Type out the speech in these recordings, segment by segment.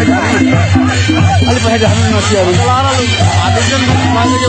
Alip ahead of him, not here. I didn't mind the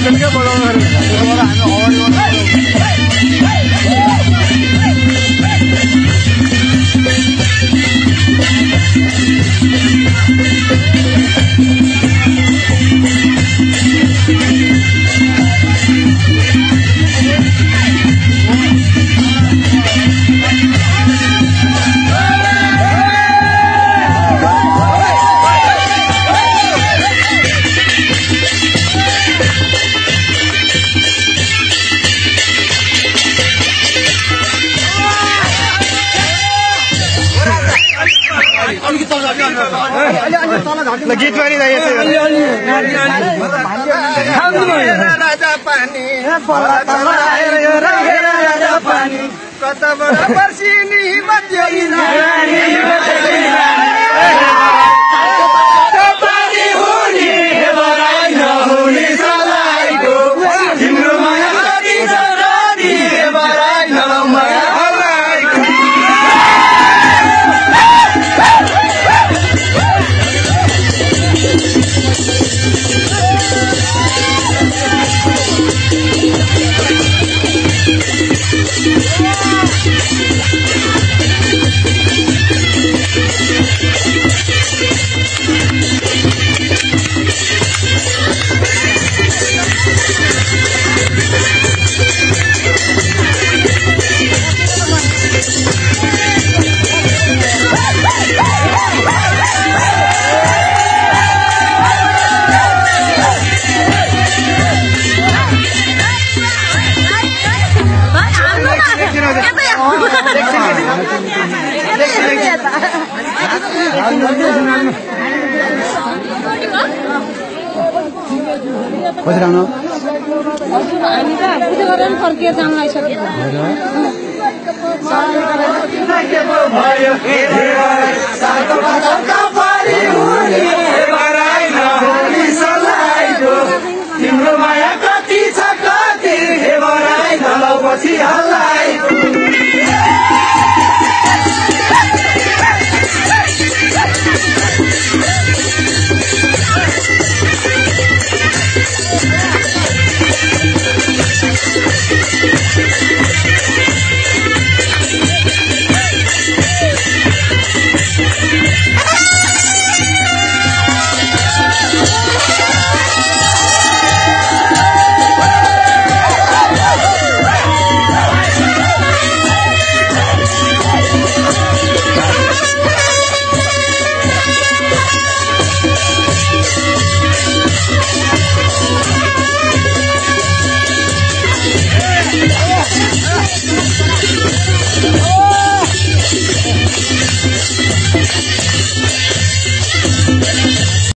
Cargamos la barra. गीत पानी राजा पानी कताबाट कति राम्रो हामी त पूजा गरेर